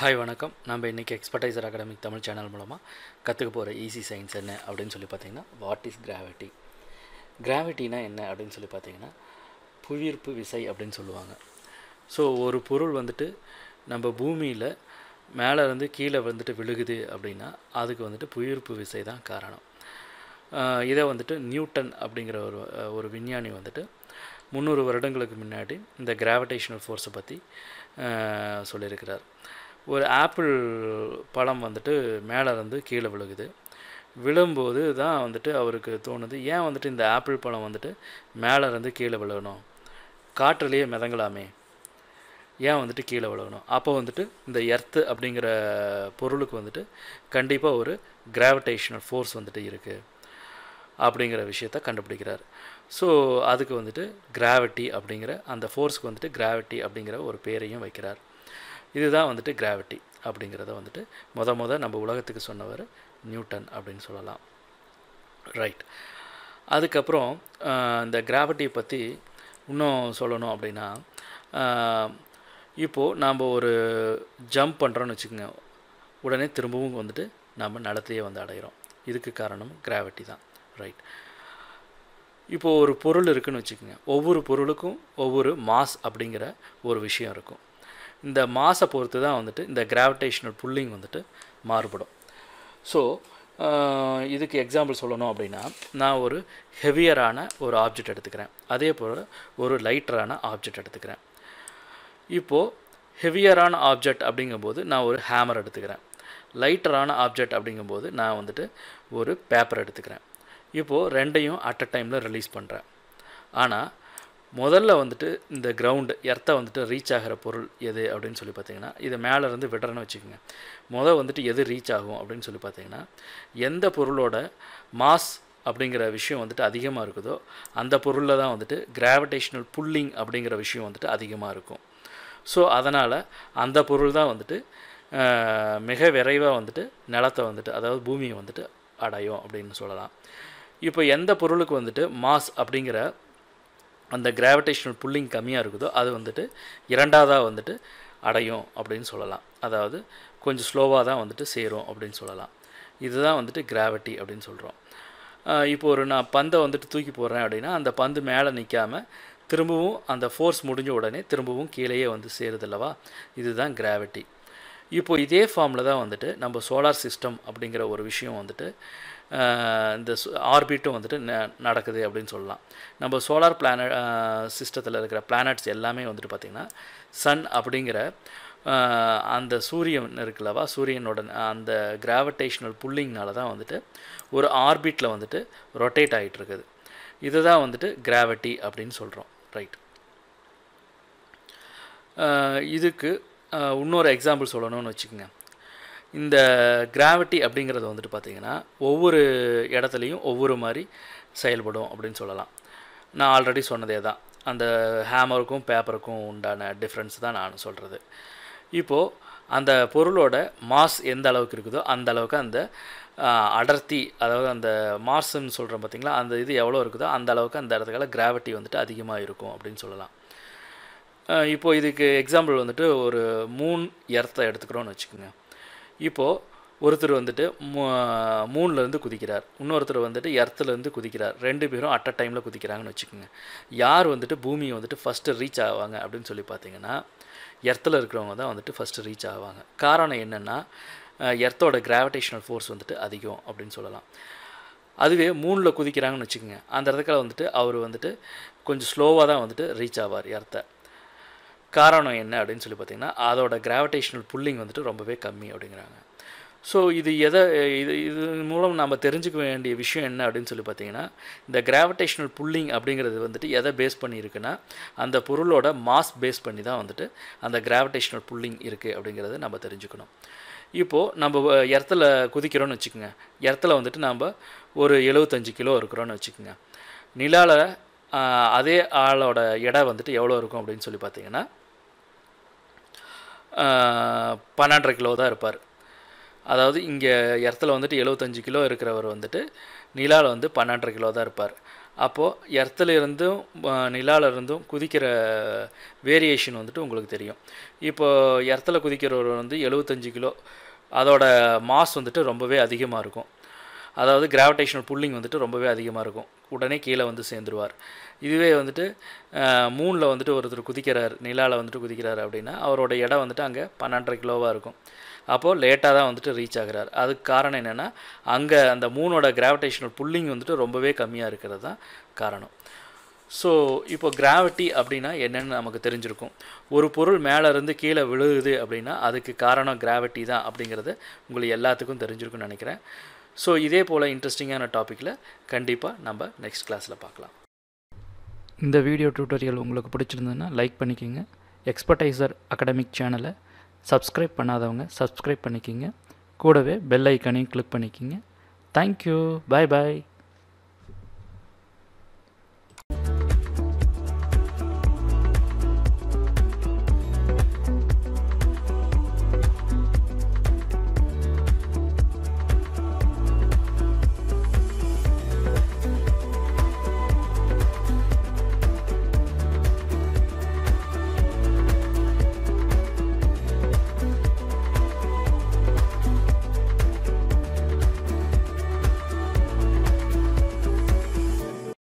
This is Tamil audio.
ஹாய் வணக்கம். நம்ம இன்றைக்கி எக்ஸ்பர்டைசர் அகாடமிக் தமிழ் சேனல் மூலமாக கற்றுக்க போகிற ஈஸி சயின்ஸ் என்ன அப்படின்னு சொல்லி பார்த்தீங்கன்னா வாட் இஸ் கிராவிட்டி கிராவிட்டினா என்ன அப்படின்னு சொல்லி பார்த்தீங்கன்னா புவியீர்ப்பு விசை அப்படின்னு சொல்லுவாங்க. ஸோ ஒரு பொருள் வந்துட்டு நம்ம பூமியில் மேலே இருந்து கீழே வந்துட்டு விழுகுது அப்படின்னா அதுக்கு வந்துட்டு புவியீர்ப்பு விசை தான் காரணம். இதை வந்துட்டு நியூட்டன் அப்படிங்கிற ஒரு ஒரு விஞ்ஞானி வந்துட்டு முந்நூறு வருடங்களுக்கு முன்னாடி இந்த கிராவிடேஷனல் ஃபோர்ஸை பற்றி சொல்லியிருக்கிறார். ஒரு ஆப்பிள் பழம் வந்துட்டு மேலே இருந்து கீழே விழுகுது. விழும்போது தான் வந்துட்டு அவருக்கு தோணுது ஏன் வந்துட்டு இந்த ஆப்பிள் பழம் வந்துட்டு மேலே இருந்து கீழே விழுகணும்? காற்றுலேயே மிதங்கலாமே. ஏன் வந்துட்டு கீழே விழுகணும்? அப்போ வந்துட்டு இந்த எர்த்து அப்படிங்கிற பொருளுக்கு வந்துட்டு கண்டிப்பாக ஒரு கிராவிடேஷனல் ஃபோர்ஸ் வந்துட்டு இருக்குது அப்படிங்கிற விஷயத்த கண்டுபிடிக்கிறார். ஸோ அதுக்கு வந்துட்டு கிராவிட்டி அப்படிங்கிற அந்த ஃபோர்ஸுக்கு வந்துட்டு கிராவிட்டி அப்படிங்கிற ஒரு பேரையும் வைக்கிறார். இதுதான் வந்துட்டு கிராவிட்டி அப்படிங்கிறத வந்துட்டு முத முத நம்ம உலகத்துக்கு சொன்னவர் நியூட்டன் அப்படின்னு சொல்லலாம். ரைட் அதுக்கப்புறம் இந்த கிராவிட்டியை பற்றி இன்னும் சொல்லணும் அப்படின்னா இப்போது நாம் ஒரு ஜம்ப் பண்ணுறோன்னு வச்சுக்கோங்க. உடனே திரும்பவும் வந்துட்டு நம்ம நிலத்தையே வந்து அடைகிறோம் இதுக்கு காரணம் கிராவிட்டி தான். ரைட் இப்போது ஒரு பொருள் இருக்குன்னு வச்சுக்கோங்க. ஒவ்வொரு பொருளுக்கும் ஒவ்வொரு மாஸ் அப்படிங்கிற ஒரு விஷயம் இருக்கும். இந்த மாசை பொறுத்து தான் வந்துட்டு இந்த கிராவிடேஷனல் புல்லிங் வந்துட்டு மாறுபடும். ஸோ இதுக்கு எக்ஸாம்பிள் சொல்லணும் அப்படின்னா நான் ஒரு ஹெவியரான ஒரு ஆப்ஜெக்ட் எடுத்துக்கிறேன். அதே போல் ஒரு லைட்டரான ஆப்ஜெக்ட் எடுத்துக்கிறேன். இப்போது ஹெவியரான ஆப்ஜெக்ட் அப்படிங்கும்போது நான் ஒரு ஹேமர் எடுத்துக்கிறேன். லைட்டரான ஆப்ஜெக்ட் அப்படிங்கும்போது நான் வந்துட்டு ஒரு பேப்பர் எடுத்துக்கிறேன். இப்போது ரெண்டையும் அட் அ டைமில் ரிலீஸ் பண்ணுறேன் ஆனால் முதல்ல வந்துட்டு இந்த கிரவுண்டு எர்த்தை வந்துட்டு ரீச் ஆகிற பொருள் எது அப்படின்னு சொல்லி பார்த்தீங்கன்னா இது மேலே இருந்து விடுறேன்னு வச்சுக்கோங்க. முதல் வந்துட்டு எது ரீச் ஆகும் அப்படின்னு சொல்லி பார்த்தீங்கன்னா எந்த பொருளோட மாஸ் அப்படிங்கிற விஷயம் வந்துட்டு அதிகமாக இருக்குதோ அந்த பொருளில் தான் வந்துட்டு கிராவிடேஷனல் புல்லிங் அப்படிங்கிற விஷயம் வந்துட்டு அதிகமாக இருக்கும். ஸோ அதனால் அந்த பொருள் தான் வந்துட்டு மிக விரைவாக வந்துட்டு நிலத்தை வந்துட்டு அதாவது பூமியை வந்துட்டு அடையும் அப்படின்னு சொல்லலாம். இப்போ எந்த பொருளுக்கு வந்துட்டு மாஸ் அப்படிங்கிற அந்த கிராவிடேஷனல் புல்லிங் கம்மியாக இருக்குதோ அது வந்துட்டு இரண்டாவதாக வந்துட்டு அடையும் அப்படின்னு சொல்லலாம். அதாவது கொஞ்சம் ஸ்லோவாக தான் வந்துட்டு சேரும் அப்படின்னு சொல்லலாம். இதுதான் வந்துட்டு கிராவிட்டி அப்படின்னு சொல்கிறோம் இப்போ ஒரு நான் பந்தை வந்துட்டு தூக்கி போடுறேன் அப்படின்னா அந்த பந்து மேலே நிற்காம திரும்பவும் அந்த ஃபோர்ஸ் முடிஞ்ச உடனே திரும்பவும் கீழேயே வந்து சேருதல்லவா இதுதான் கிராவிட்டி இப்போது இதே ஃபார்மில் தான் வந்துட்டு நம்ம சோலார் சிஸ்டம் அப்படிங்கிற ஒரு விஷயம் வந்துட்டு இந்த ஆர்பிட்டும் வந்துட்டு ந- நடக்குது அப்படின்னு சொல்லலாம். நம்ம சோலார் பிளானட் சிஸ்டத்தில் இருக்கிற பிளானட்ஸ் எல்லாமே வந்துட்டு பார்த்திங்கன்னா சன் அப்படிங்கிற அந்த சூரியன் இருக்குல்லவா சூரியனோட அந்த கிராவிடேஷனல் புல்லிங்னால தான் வந்துட்டு ஒரு ஆர்பிட்டில் வந்துட்டு ரொட்டேட் ஆகிட்டு இருக்குது இதுதான் வந்துட்டு கிராவிட்டி அப்படின்னு சொல்கிறோம் ரைட் இதுக்கு இன்னொரு எக்ஸாம்பிள் சொல்லணும்னு வச்சுக்கோங்க. இந்த கிராவிட்டி அப்படிங்கிறது வந்துட்டு பார்த்திங்கன்னா ஒவ்வொரு இடத்துலையும் ஒவ்வொரு மாதிரி செயல்படும் அப்படின்னு சொல்லலாம். நான் ஆல்ரெடி சொன்னதே தான். அந்த ஹேமருக்கும் பேப்பருக்கும் உண்டான டிஃப்ரென்ஸ் தான் நான் சொல்கிறது இப்போது அந்த பொருளோட மாஸ் எந்த அளவுக்கு இருக்குதோ அந்த அளவுக்கு அந்த அடர்த்தி அதாவது அந்த மாஸ்ன்னு சொல்கிறோம் பார்த்திங்களா அந்த இது எவ்வளோ இருக்குதோ அந்த அளவுக்கு அந்த இடத்துக்கால கிராவிட்டி வந்துட்டு அதிகமாக இருக்கும் அப்படின்னு சொல்லலாம். இப்போது இதுக்கு எக்ஸாம்பிள் வந்துட்டு ஒரு மூன் எர்த்தை எடுத்துக்கிறோன்னு வச்சுக்கோங்க. இப்போது ஒருத்தர் வந்துட்டு மூணுலேருந்து குதிக்கிறார். இன்னொருத்தர் வந்துட்டு எர்த்துலேருந்து குதிக்கிறார். ரெண்டு பேரும் அட் அ டைமில் குதிக்கிறாங்கன்னு வச்சுக்கோங்க. யார் வந்துட்டு பூமியை வந்துட்டு ஃபஸ்ட்டு ரீச் ஆவாங்க அப்படின்னு சொல்லி பார்த்தீங்கன்னா எர்த்தில் இருக்கிறவங்க தான் வந்துட்டு ஃபஸ்ட்டு ரீச் ஆவாங்க. காரணம் என்னென்னா எர்த்தோட கிராவிடேஷனல் ஃபோர்ஸ் வந்துட்டு அதிகம் அப்படின்னு சொல்லலாம். அதுவே மூணில் குதிக்கிறாங்கன்னு வச்சுக்கோங்க. அந்த இடத்துல வந்துட்டு அவர் வந்துட்டு கொஞ்சம் ஸ்லோவாக தான் வந்துட்டு ரீச் ஆவார் எர்த்தை காரணம் என்ன அப்படின்னு சொல்லி பார்த்தீங்கன்னா அதோட கிராவிடேஷனல் புல்லிங் வந்துட்டு ரொம்பவே கம்மி அப்படிங்கிறாங்க. ஸோ இது எதை இது இது மூலம் நம்ம தெரிஞ்சுக்க வேண்டிய விஷயம் என்ன அப்படின்னு சொல்லி பார்த்தீங்கன்னா இந்த கிராவிடேஷனல் புல்லிங் அப்படிங்கிறது வந்துட்டு எதை பேஸ் பண்ணியிருக்குன்னா அந்த பொருளோட மாஸ் பேஸ் பண்ணி தான் வந்துட்டு அந்த கிராவிடேஷனல் புல்லிங் இருக்குது அப்படிங்கிறத நம்ம தெரிஞ்சுக்கணும். இப்போது நம்ம இடத்துல குதிக்கிறோன்னு வச்சுக்கோங்க. இடத்துல வந்துட்டு நம்ம ஒரு எழுபத்தஞ்சு கிலோ இருக்கிறோன்னு வச்சுக்கோங்க. நிலாவில் அதே ஆளோட எடை வந்துட்டு எவ்வளோ இருக்கும் அப்படின்னு சொல்லி பார்த்தீங்கன்னா பன்னெண்டரை கிலோ தான் இருப்பார். அதாவது இங்கே இடத்துல வந்துட்டு எழுபத்தஞ்சு கிலோ இருக்கிறவர் வந்துட்டு நிலாவில் வந்து பன்னெண்டரை கிலோ தான் இருப்பார். அப்போது எர்த்தில் இருந்தும் நிலாவில் இருந்தும் குதிக்கிற வேரியேஷன் வந்துட்டு உங்களுக்கு தெரியும். இப்போது எர்த்தில் குதிக்கிறவர் வந்து எழுபத்தஞ்சு கிலோ அதோட மாஸ் வந்துட்டு ரொம்பவே அதிகமாக இருக்கும். அதாவது கிராவிடேஷனல் புல்லிங் வந்துட்டு ரொம்பவே அதிகமாக இருக்கும். உடனே கீழே வந்து சேர்ந்துருவார். இதுவே வந்துட்டு மூணில் வந்துட்டு ஒருத்தர் குதிக்கிறார் நிலாவில் வந்துட்டு குதிக்கிறார் அப்படின்னா அவரோட இடம் வந்துட்டு அங்கே பன்னெண்டரை கிலோவாக இருக்கும். அப்போது லேட்டாக தான் வந்துட்டு ரீச் ஆகிறார். அதுக்கு காரணம் என்னென்னா அங்கே அந்த மூணோட கிராவிடேஷனல் புல்லிங் வந்துட்டு ரொம்பவே கம்மியாக இருக்கிறது தான் காரணம். ஸோ இப்போ கிராவிட்டி அப்படின்னா என்னென்னு நமக்கு தெரிஞ்சிருக்கும். ஒரு பொருள் மேலேருந்து கீழே விழுகுது அப்படின்னா அதுக்கு காரணம் கிராவிட்டி தான் அப்படிங்கிறது உங்களுக்கு எல்லாத்துக்கும் தெரிஞ்சிருக்கும்னு நினைக்கிறேன். ஸோ இதே போல் இன்ட்ரெஸ்டிங்கான டாப்பிக்கில் கண்டிப்பாக நம்ம நெக்ஸ்ட் கிளாஸில் பார்க்கலாம். இந்த வீடியோ டியூட்டோரியல் உங்களுக்கு பிடிச்சிருந்ததுன்னா லைக் பண்ணிக்கோங்க. எக்ஸ்பர்டைசர் அகடமிக் சேனலை சப்ஸ்கிரைப் பண்ணாதவங்க சப்ஸ்கிரைப் பண்ணிக்கிங்க. கூடவே பெல் ஐக்கனையும் கிளிக் பண்ணிக்கிங்க. தேங்க்யூ பாய் பாய்